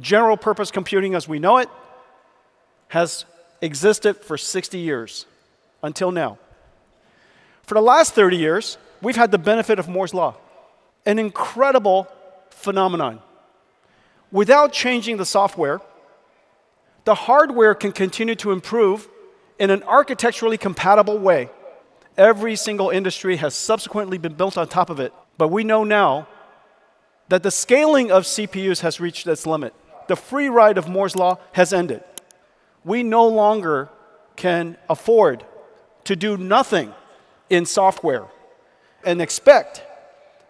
General purpose computing as we know it has existed for 60 years until now. For the last 30 years, we've had the benefit of Moore's Law, an incredible phenomenon. Without changing the software, the hardware can continue to improve in an architecturally compatible way. Every single industry has subsequently been built on top of it, but we know now that the scaling of CPUs has reached its limit. The free ride of Moore's Law has ended. We no longer can afford to do nothing in software and expect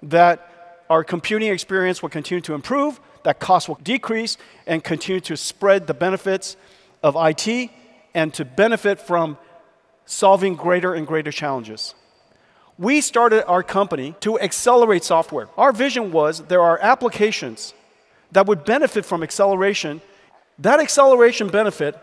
that our computing experience will continue to improve, that costs will decrease, and continue to spread the benefits of IT and to benefit from solving greater and greater challenges. We started our company to accelerate software. Our vision was there are applications that would benefit from acceleration. That acceleration benefit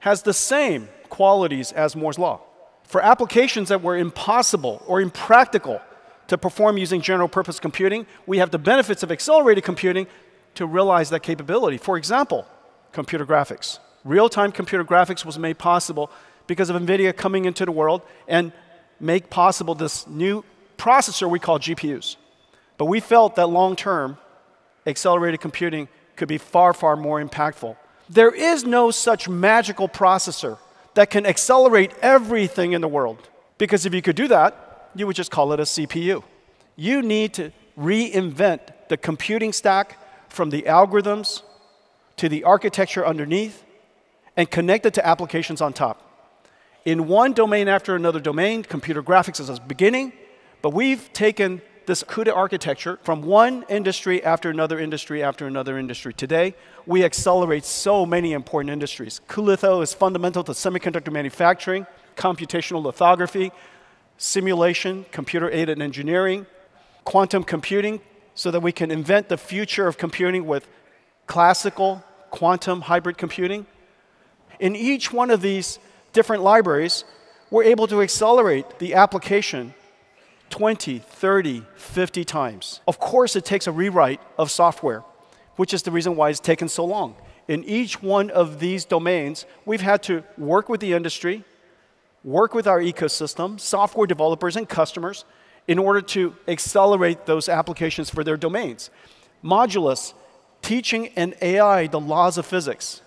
has the same qualities as Moore's Law. For applications that were impossible or impractical to perform using general purpose computing, we have the benefits of accelerated computing to realize that capability. For example, computer graphics. Real time computer graphics was made possible because of NVIDIA coming into the world and make possible this new processor we call GPUs. But we felt that long term, accelerated computing could be far, far more impactful. There is no such magical processor that can accelerate everything in the world. Because if you could do that, you would just call it a CPU. You need to reinvent the computing stack from the algorithms to the architecture underneath and connect it to applications on top. In one domain after another domain, computer graphics is a beginning, but we've taken this CUDA architecture from one industry after another industry after another industry. Today, we accelerate so many important industries. cuLitho is fundamental to semiconductor manufacturing, computational lithography, simulation, computer-aided engineering, quantum computing, so that we can invent the future of computing with classical, quantum, hybrid computing. In each one of these different libraries, we're able to accelerate the application 20, 30, 50 times. Of course, it takes a rewrite of software, which is the reason why it's taken so long. In each one of these domains, we've had to work with the industry, work with our ecosystem, software developers, and customers in order to accelerate those applications for their domains. Modulus, teaching an AI the laws of physics,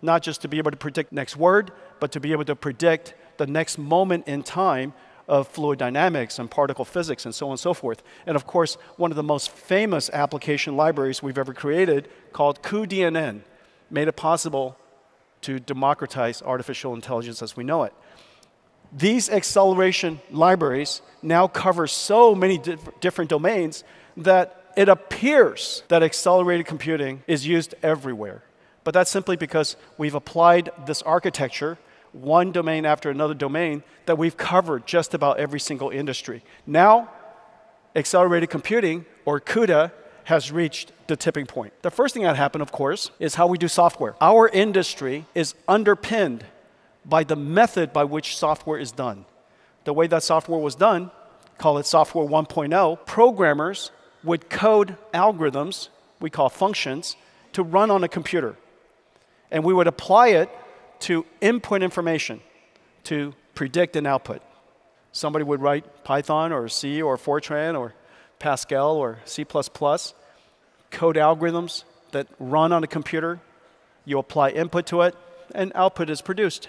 not just to be able to predict next word, but to be able to predict the next moment in time of fluid dynamics and particle physics and so on and so forth. And of course, one of the most famous application libraries we've ever created called cuDNN made it possible to democratize artificial intelligence as we know it. These acceleration libraries now cover so many di different domains that it appears that accelerated computing is used everywhere. But that's simply because we've applied this architecture one domain after another domain that we've covered just about every single industry. Now, accelerated computing, or CUDA, has reached the tipping point. The first thing that happened, of course, is how we do software. Our industry is underpinned by the method by which software is done. The way that software was done, call it software 1.0, programmers would code algorithms, we call functions, to run on a computer. And we would apply it to input information to predict an output. Somebody would write Python or C or Fortran or Pascal or C++, code algorithms that run on a computer. You apply input to it, and output is produced.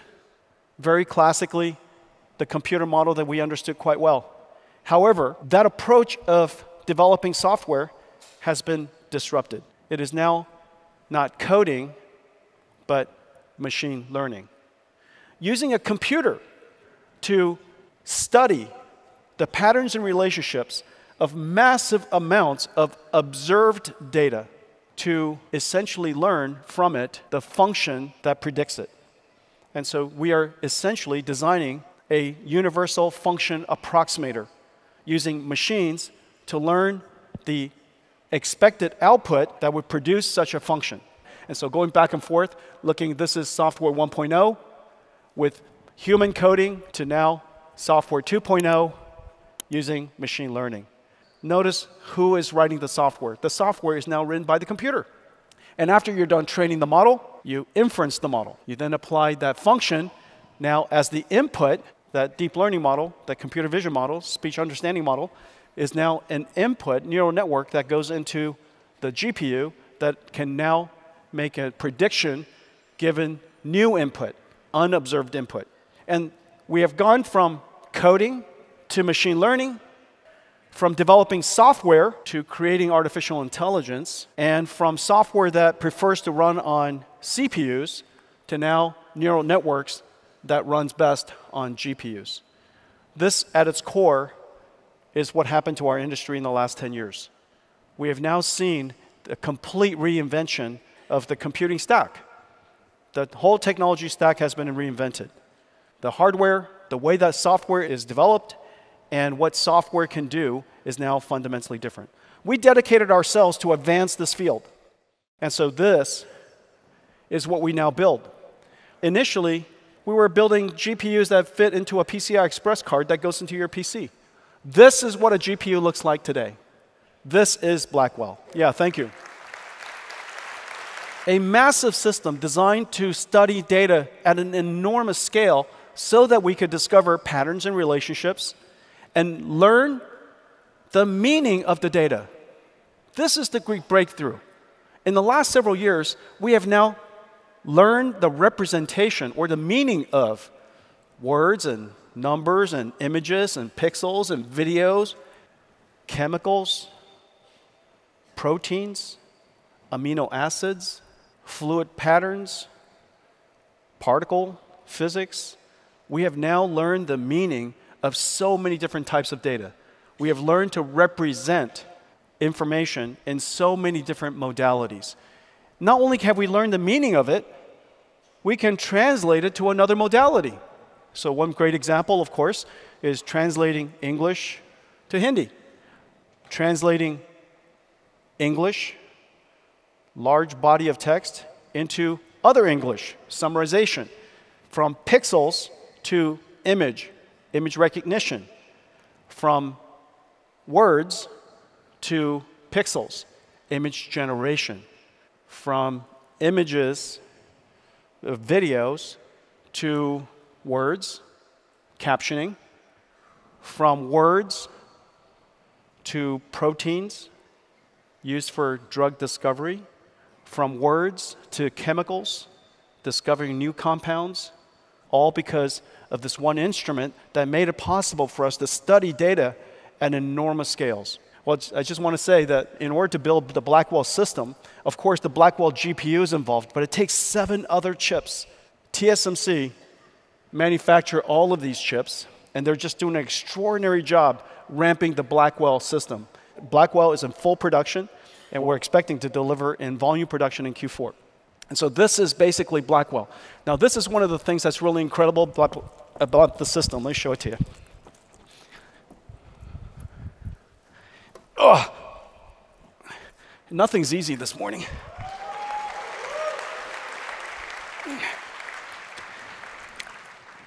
Very classically, the computer model that we understood quite well. However, that approach of developing software has been disrupted. It is now not coding, but machine learning. Using a computer to study the patterns and relationships of massive amounts of observed data to essentially learn from it the function that predicts it. And so we are essentially designing a universal function approximator using machines to learn the expected output that would produce such a function. And so going back and forth, looking, this is software 1.0 with human coding to now software 2.0 using machine learning. Notice who is writing the software. The software is now written by the computer. And after you're done training the model, you inference the model. You then apply that function now as the input, that deep learning model, that computer vision model, speech understanding model, is now an input neural network that goes into the GPU that can now make a prediction given new input, unobserved input. And we have gone from coding to machine learning, from developing software to creating artificial intelligence, and from software that prefers to run on CPUs to now neural networks that runs best on GPUs. This, at its core, is what happened to our industry in the last 10 years. We have now seen a complete reinvention of the computing stack. The whole technology stack has been reinvented. The hardware, the way that software is developed, and what software can do is now fundamentally different. We dedicated ourselves to advance this field. And so this is what we now build. Initially, we were building GPUs that fit into a PCI Express card that goes into your PC. This is what a GPU looks like today. This is Blackwell. Yeah, thank you. A massive system designed to study data at an enormous scale so that we could discover patterns and relationships and learn the meaning of the data. This is the Greek breakthrough. In the last several years, we have now learned the representation or the meaning of words and numbers and images and pixels and videos, chemicals, proteins, amino acids, fluid patterns, particle physics. We have now learned the meaning of so many different types of data. We have learned to represent information in so many different modalities. Not only have we learned the meaning of it, we can translate it to another modality. So, one great example, of course, is translating English to Hindi, translating English, large body of text, into other English, summarization, from pixels to image, image recognition, from words to pixels, image generation, from images, uh, videos to words, captioning, from words to proteins used for drug discovery, from words to chemicals, discovering new compounds, all because of this one instrument that made it possible for us to study data at enormous scales. Well, I just want to say that in order to build the Blackwell system, of course, the Blackwell GPU is involved, but it takes seven other chips. TSMC manufacture all of these chips, and they're just doing an extraordinary job ramping the Blackwell system. Blackwell is in full production, and we're expecting to deliver in volume production in Q4. And so this is basically Blackwell. Now, this is one of the things that's really incredible about the system. Let me show it to you. Oh, nothing's easy this morning.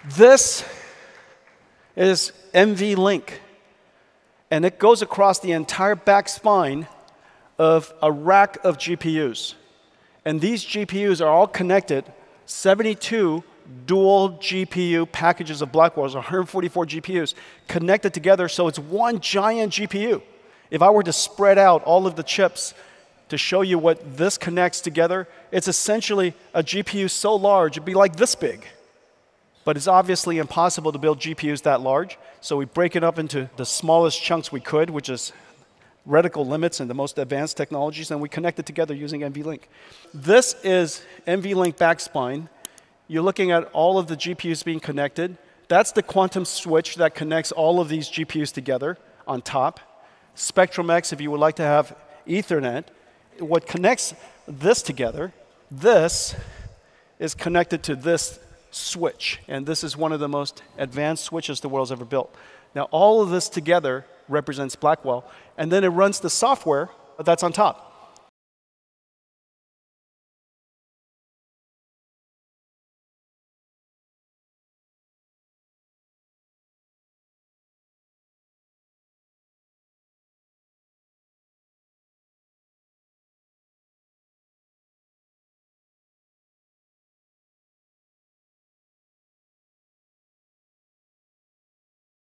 This is NVLink, and it goes across the entire back spine of a rack of GPUs. And these GPUs are all connected, 72 dual GPU packages of Blackwells, 144 GPUs, connected together so it's one giant GPU. If I were to spread out all of the chips to show you what this connects together, it's essentially a GPU so large, it'd be like this big. But it's obviously impossible to build GPUs that large, so we break it up into the smallest chunks we could, which is reticle limits and the most advanced technologies, and we connect it together using NVLink. This is NVLink backspine. You're looking at all of the GPUs being connected. That's the quantum switch that connects all of these GPUs together on top. Spectrum-X, if you would like to have Ethernet, what connects this together, this is connected to this switch. And this is one of the most advanced switches the world's ever built. Now, all of this together represents Blackwell, and then it runs the software that's on top.